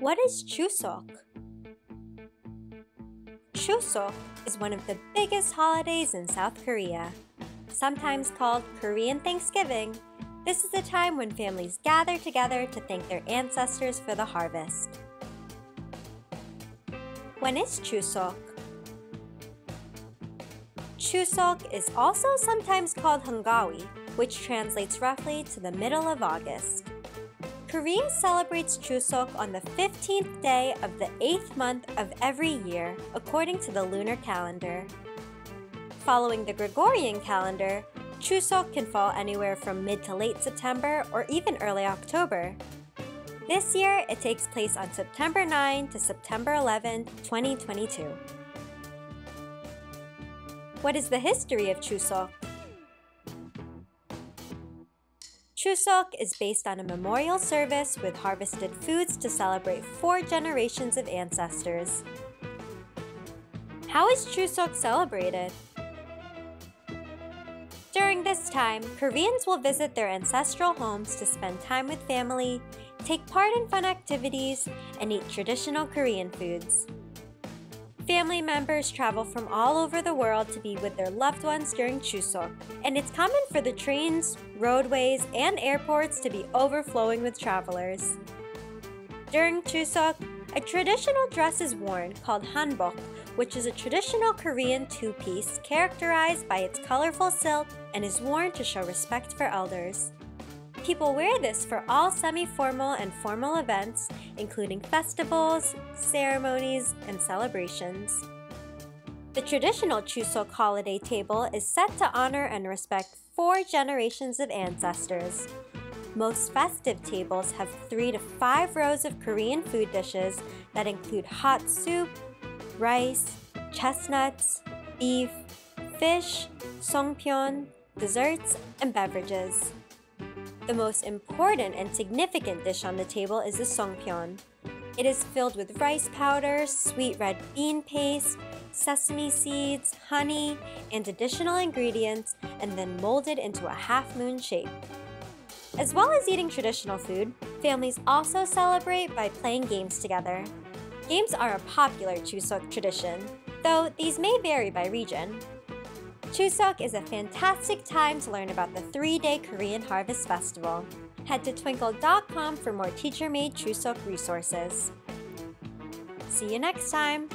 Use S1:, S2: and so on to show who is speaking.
S1: What is Chuseok? Chuseok is one of the biggest holidays in South Korea. Sometimes called Korean Thanksgiving, this is a time when families gather together to thank their ancestors for the harvest. When is Chuseok? Chuseok is also sometimes called Hangawi, which translates roughly to the middle of August. Korea celebrates Chuseok on the 15th day of the 8th month of every year, according to the lunar calendar. Following the Gregorian calendar, Chuseok can fall anywhere from mid to late September or even early October. This year, it takes place on September 9 to September 11, 2022. What is the history of Chuseok? Chuseok is based on a memorial service with harvested foods to celebrate four generations of ancestors. How is Chuseok celebrated? During this time, Koreans will visit their ancestral homes to spend time with family, take part in fun activities, and eat traditional Korean foods. Family members travel from all over the world to be with their loved ones during Chuseok, and it's common for the trains, roadways, and airports to be overflowing with travelers. During Chuseok, a traditional dress is worn called hanbok, which is a traditional Korean two-piece characterized by its colorful silk and is worn to show respect for elders. People wear this for all semi-formal and formal events, including festivals, ceremonies, and celebrations. The traditional Chuseok holiday table is set to honor and respect four generations of ancestors. Most festive tables have three to five rows of Korean food dishes that include hot soup, rice, chestnuts, beef, fish, songpyeon, desserts, and beverages. The most important and significant dish on the table is the songpyeon. It is filled with rice powder, sweet red bean paste, sesame seeds, honey, and additional ingredients, and then molded into a half moon shape. As well as eating traditional food, families also celebrate by playing games together. Games are a popular Chuseok tradition, though these may vary by region. Chuseok is a fantastic time to learn about the three-day Korean Harvest Festival. Head to twinkl.com for more teacher-made Chuseok resources. See you next time!